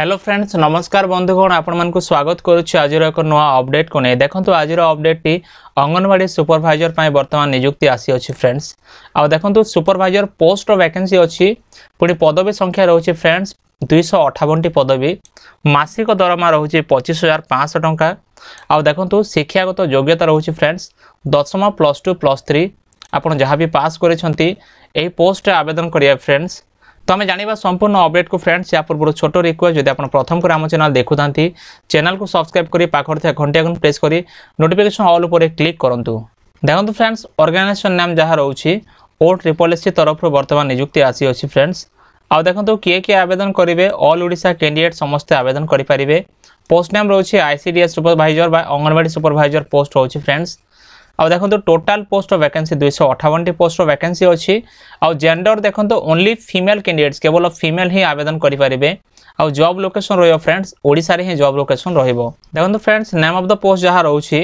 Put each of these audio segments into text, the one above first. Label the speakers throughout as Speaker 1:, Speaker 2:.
Speaker 1: hello friends নমস্কার বন্ধুগণ আপনার স্বাগত করছি আজির এক নয় অপডেট কু নিয়ে দেখুন আজির অপডেটটি অঙ্গনবাড়ি সুপরভাইজর পাই বর্তমান নিযুক্তি আসিଅଛି ফ্রেন্ডস আউ দেখুন সুপরভাইজর পোস্টর ভ্যাকেন্সি অছি পুনি পদবী সংখ্যা রয়েছে ফ্রেন্ডস দুইশ অঠাবনটি পদবী মাসিক দরমা রয়েছে পঁচিশ হাজার পাঁচশো টঙ্কা আউ দেখুন শিক্ষাগত যোগ্যতা রয়েছে ফ্রেন্ডস দশম প্লস টু প্লস থ্রি আপনার যা বি পাস করেছেন এই পোস্টে আবেদন করিয়া ফ্রেন্ডস তো আমি জাঁয়া সম্পূর্ণ অপডেট কু ফ্রেন্ডস ইয়া পূর্ব ছোট রিকোয়েস্ট যদি আপনার প্রথম করে আমার চ্যানেল দেখু থাকে চ্যানেল কু সবসক্রাইব করে পাখরে থাকা ঘণ্টি আগুন প্রেস করে নোটিফিকেশন অল উপরে ক্লিক করতু দেখুন ফ্রেন্ডস অর্গানাইজেসন নাম যা রয়েছে ও ট্রিপল এসসি তরফর বর্তমান নিযুক্তি আসিଅଛି ফ্রেন্ডস আউ দেখুন কি কি আবেদন করবে অল ওড়িশা ক্যান্ডিডেট সমস্তে আবেদন করে পারে পোস্ট নাম রয়েছে আইসিডিএস সুপরভাইজর বা অঙ্গনবাড়ি সুপরভাইজর পোস্ট রয়েছে ফ্রেন্ডস ଆଉ ଦେଖନ୍ତୁ ଟୋଟାଲ ପୋଷ୍ଟ ଭ୍ୟାକେନ୍ସି ଦୁଇଶହ ଅଠାବନଟି ପୋଷ୍ଟ ଭ୍ୟାକେନ୍ସି ଅଛି ଆଉ ଜେଣ୍ଡର ଦେଖନ୍ତୁ ଓନ୍ଲି ଫିମେଲ୍ କ୍ୟାଣ୍ଡିଡେଟ୍ସ କେବଳ ଫିମେଲ୍ ହିଁ ଆବେଦନ କରିପାରିବେ ଆଉ ଜବ୍ ଲୋକେସନ୍ ରହିବ ଫ୍ରେଣ୍ଡସ୍ ଓଡ଼ିଶାରେ ହିଁ ଜବ୍ ଲୋକେସନ୍ ରହିବ ଦେଖନ୍ତୁ friends name of the post ଯାହା ରହୁଛି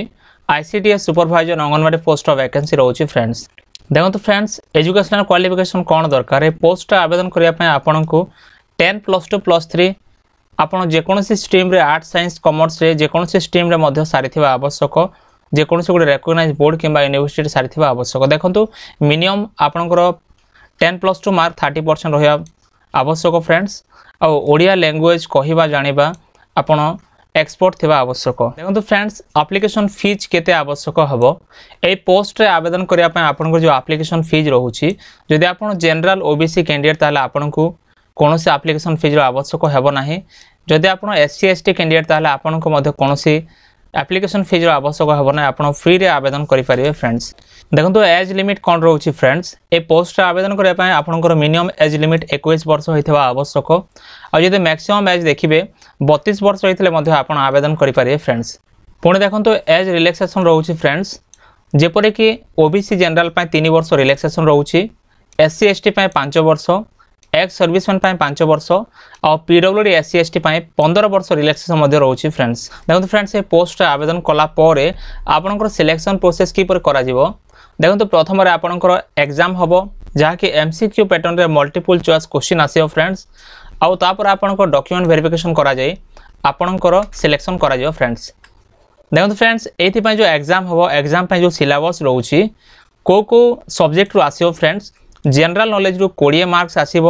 Speaker 1: ଆଇସିଡିଏସ୍ ସୁପରଭାଇଜର ଅଙ୍ଗନବାଡ଼ି ପୋଷ୍ଟର ଭ୍ୟାକେନ୍ସି ରହୁଛି ଫ୍ରେଣ୍ଡସ୍ ଦେଖନ୍ତୁ ଫ୍ରେଣ୍ଡସ୍ ଏଜୁକେସନାଲ୍ କ୍ୱାଲିଫିକେସନ୍ କ'ଣ ଦରକାର ଏ ପୋଷ୍ଟଟା ଆବେଦନ କରିବା ପାଇଁ ଆପଣଙ୍କୁ ten plus two plus three ଆପଣ ଯେକୌଣସି ଷ୍ଟ୍ରିମ୍ରେ ଆର୍ଟ୍ସ ସାଇନ୍ସ କମର୍ସରେ ଯେକୌଣସି ଷ୍ଟ୍ରିମ୍ରେ ମଧ୍ୟ ସାରିଥିବା ଆବଶ୍ୟକ যেকৌশি গোটে ରେକଗ୍ନାଇଜ୍ ବୋର୍ଡ଼ କିମ୍ବା ୟୁନିଭର୍ସିଟି ସାରିଥିବା ଆବଶ୍ୟକ ଦେଖନ୍ତୁ ମିନିମମ୍ ଆପଣଙ୍କର ten plus two mark thirty percent ରହିବା ଆବଶ୍ୟକ ଫ୍ରେଣ୍ଡସ୍ ଆଉ ଓଡ଼ିଆ ଲାଙ୍ଗୁଏଜ୍ କହିବା ଜାଣିବା ଆପଣ এক্সপোর্ট থাকা আবশ্যক দেখুন ফ্রেন্ডস আপ্লিকেসন ফিজ কেতে আবশ্যক হব এই পোস্টে আবেদন করা আপনার যে আপ্লিকেসন ফিজ রয়েছে যদি আপনার জেনারেল ওবিসি ক্যান্ডিডেট তাহলে আপনার কোণী আপ্লিকেসন ফিজর আবশ্যক হব না যদি আপনার এসসি এসটি ক্যান্ডিডেট তাহলে আপনার কোণী আপ্লিকেশন ফিজর আবশ্যক হব না আপনার ফ্রিরে আবেদন করে ফ্রেন্ডস দেখুন এজ লিমিট কম রয়েছে ফ্রেন্ডস এই পোস্টটা আবেদন করা আপনার মিনিমম এজ লিমিট একুশ বর্ষ হয়ে আবশ্যক আদি ম্যাক্সিমম এজ দেখবে বতিশ বর্ষ হয়ে আপনার আবেদন করে ফ্রেন্ডস পুঁ দেখুন এজ রিল্যাক্সেসন রয়েছে ফ্রেন্ডস যেপরিকি ওবিসি জেনারেল তিন বর্ষ রিল্যাক্সেসন রয়েছে এসসি এসটি পাঁচ বর্ষ এক্স সর্ভিসম্যান পাই পাঁচ বর্ষ আও পিডব্লুডি এসসি এসটি পাই পনেরো বর্ষ রিল্যাক্সেসন মধ্যে রয়েছে ফ্রেন্ডস দেখুন ফ্রেন্ডস এই পোস্টটা আবেদন কলা পরে আপনার সিলেকশন প্রোসেস কিপর করা যাব দেখুন প্রথমে আপনার এক্সাম হব যাকি এমসিকিউ প্যাটর্নরে মল্টিপুল চয়েস কোশ্চিন আসিব ফ্রেন্ডস আউ তাপরে আপনার ডকুমেন্ট ভেরিফিকেসন করা যাই আপনার সিলেকশন করা যাব ফ্রেন্ডস দেখুন ফ্রেন্ডস এইপাই যে এক্সাম হব এক্সাম যে সিলাবস রয়েছে কেউ কেউ সবজেক্টু আসিব ফ্রেন্ডস ଜେନେରାଲ ନଲେଜରୁ କୋଡ଼ିଏ ମାର୍କସ୍ ଆସିବ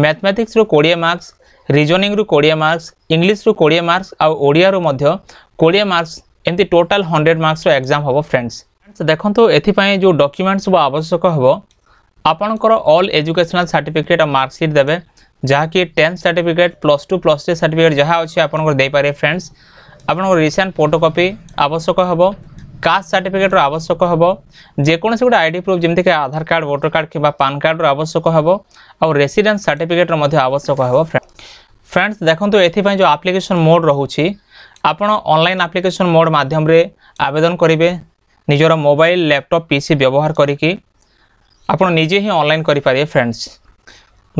Speaker 1: ମ୍ୟାଥମେଟିକ୍ସରୁ କୋଡ଼ିଏ ମାର୍କସ୍ ରିଜନିଂରୁ କୋଡ଼ିଏ ମାର୍କସ୍ ଇଂଲିଶରୁ କୋଡ଼ିଏ ମାର୍କସ୍ ଆଉ ଓଡ଼ିଆରୁ ମଧ୍ୟ କୋଡ଼ିଏ ମାର୍କସ୍ ଏମିତି ଟୋଟାଲ୍ ହଣ୍ଡ୍ରେଡ଼ ମାର୍କସ୍ର ଏକ୍ଜାମ୍ ହେବ ଫ୍ରେଣ୍ଡସ୍ ଦେଖନ୍ତୁ ଏଥିପାଇଁ ଯେଉଁ ଡକ୍ୟୁମେଣ୍ଟ ସବୁ ଆବଶ୍ୟକ ହେବ ଆପଣଙ୍କର ଅଲ୍ ଏଜୁକେସନାଲ୍ ସାର୍ଟିଫିକେଟ୍ ଆଉ ମାର୍କସିଟ୍ ଦେବେ ଯାହାକି tenth certificate plus two plus three certificate ଯାହା ଅଛି ଆପଣଙ୍କର ଦେଇପାରିବେ ଫ୍ରେଣ୍ଡସ୍ ଆପଣଙ୍କର ରିସେଣ୍ଟ ଫଟୋ କପି ଆବଶ୍ୟକ ହେବ କାଷ୍ଟ ସାର୍ଟିଫିକେଟ୍ର ଆବଶ୍ୟକ ହେବ ଯେକୌଣସି ଗୋଟେ ଆଇ ଡ଼ି ପ୍ରୁଫ୍ ଯେମିତିକି ଆଧାର କାର୍ଡ଼ ଭୋଟର କାର୍ଡ଼ କିମ୍ବା ପାନ୍ କାର୍ଡ଼ର ଆବଶ୍ୟକ ହେବ ଆଉ ରେସିଡେନ୍ସ ସାର୍ଟିଫିକେଟ୍ର ମଧ୍ୟ ଆବଶ୍ୟକ ହେବ ଫ୍ରେଣ୍ଡସ୍ ଦେଖନ୍ତୁ ଏଥିପାଇଁ ଯେଉଁ ଆପ୍ଲିକେସନ୍ ମୋଡ଼୍ ରହୁଛି ଆପଣ ଅନଲାଇନ୍ ଆପ୍ଲିକେସନ୍ ମୋଡ଼୍ ମାଧ୍ୟମରେ ଆବେଦନ କରିବେ ନିଜର ମୋବାଇଲ ଲ୍ୟାପଟପ୍ ପିସି ବ୍ୟବହାର କରିକି ଆପଣ ନିଜେ ହିଁ ଅନଲାଇନ୍ କରିପାରିବେ ଫ୍ରେଣ୍ଡସ୍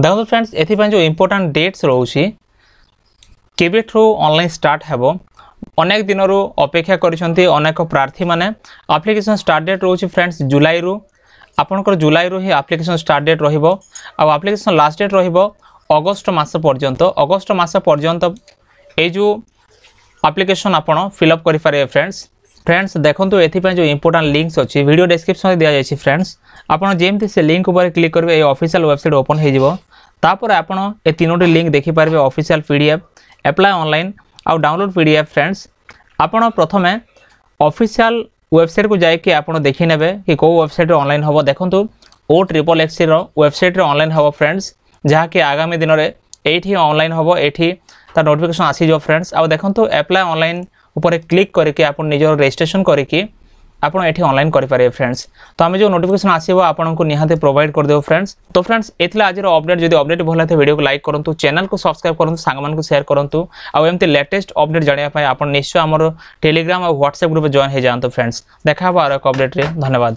Speaker 1: ଦେଖନ୍ତୁ ଫ୍ରେଣ୍ଡସ୍ ଏଥିପାଇଁ ଯେଉଁ ଇମ୍ପୋର୍ଟାଣ୍ଟ ଡେଟ୍ସ ରହୁଛି କେବେଠୁ ଅନଲାଇନ୍ ଷ୍ଟାର୍ଟ ହେବ ଅନେକ ଦିନରୁ ଅପେକ୍ଷା କରିଛନ୍ତି ଅନେକ ପ୍ରାର୍ଥୀମାନେ ଆପ୍ଲିକେସନ୍ ଷ୍ଟାର୍ଟ ଡେଟ୍ ରହୁଛି ଫ୍ରେଣ୍ଡସ୍ ଜୁଲାଇରୁ ଆପଣଙ୍କର ଜୁଲାଇରୁ ହିଁ ଆପ୍ଲିକେସନ୍ ଷ୍ଟାର୍ଟ ଡେଟ୍ ରହିବ ଆଉ ଆପ୍ଲିକେସନ୍ ଲାଷ୍ଟ ଡେଟ୍ ରହିବ ଅଗଷ୍ଟ ମାସ ପର୍ଯ୍ୟନ୍ତ ଅଗଷ୍ଟ ମାସ ପର୍ଯ୍ୟନ୍ତ ଏଇ ଯେଉଁ ଆପ୍ଲିକେସନ୍ ଆପଣ ଫିଲ୍ଅପ୍ କରିପାରିବେ ଫ୍ରେଣ୍ଡସ୍ फ्रेंड्स देखो एपाई जो इंपोर्टां लिंक्स अच्छी भिड डेस्क्रिप्सन में दिखाई फ्रेंड्स आपमती से लिंक उपर क्लिक करेंगे ये अफिशियाल वेबसाइट ओपन होपर आपड़ ए तीनो लिंक देखिपारे अफिशियाल पीडीएफ एप्लाय ऑनलाइन ଆଉ download P D F friends ଆପଣ ପ୍ରଥମେ ଅଫିସିଆଲ୍ ୱେବସାଇଟ୍କୁ ଯାଇକି ଆପଣ ଦେଖିନେବେ କି କେଉଁ ୱେବସାଇଟ୍ରେ ଅନଲାଇନ୍ ହେବ ଦେଖନ୍ତୁ ଓ ଟ୍ରିପଲ୍ ଏକ୍ସିର ୱେବସାଇଟ୍ରେ ଅନଲାଇନ୍ ହେବ ଫ୍ରେଣ୍ଡସ୍ ଯାହାକି ଆଗାମୀ ଦିନରେ ଏଇଠି ଅନଲାଇନ୍ ହେବ ଏଇଠି ତା ନୋଟିଫିକେସନ୍ ଆସିଯିବ ଫ୍ରେଣ୍ଡସ୍ ଆଉ ଦେଖନ୍ତୁ ଆପ୍ଲାଏ ଅନଲାଇନ୍ ଉପରେ କ୍ଲିକ୍ କରିକି ଆପଣ ନିଜର ରେଜିଷ୍ଟ୍ରେସନ୍ କରିକି ଆପଣ ଏଠି ଅନଲାଇନ୍ କରିପାରିବେ ଫ୍ରେଣ୍ଡସ୍ ତ ଆମେ ଯେଉଁ ନୋଟିଫିକେସନ୍ ଆସିବ ଆପଣଙ୍କୁ ନିହାତି ପ୍ରୋଭାଇଡ଼ କରିଦେବ ଫ୍ରେଣ୍ଡସ୍ ତ ଫ୍ରେଣ୍ଡସ୍ ଏଥିଲା ଆଜିର ଅପଡେଟ୍ ଯଦି ଅପଡେଟ୍ ଭଲ ହେଇଥିବ ଭିଡ଼ିଓକୁ ଲାଇକ୍ କରନ୍ତୁ ଚ୍ୟାନେଲ୍କୁ ସବସ୍କ୍ରାଇବ୍ କରନ୍ତୁ ସାଙ୍ଗମାନଙ୍କୁ ସେୟାର କରନ୍ତୁ ଆଉ ଏମିତି ଲେଟେଷ୍ଟ ଅପଡେଟ୍ ଜାଣିବା ପାଇଁ ଆପଣ ନିଶ୍ଚୟ ଆମର ଟେଲିଗ୍ରାମ ଆଉ ହ୍ୱାଟ୍ସଆପ୍ ଗ୍ରୁପ୍ରେ ଜଏନ୍ ହେଇଯାଆନ୍ତୁ ଫ୍ରେଣ୍ଡସ୍ ଦେଖା ହେବ ଆର ଏକ ଅପଡେଟ୍ରେ ଧନ୍ୟବାଦ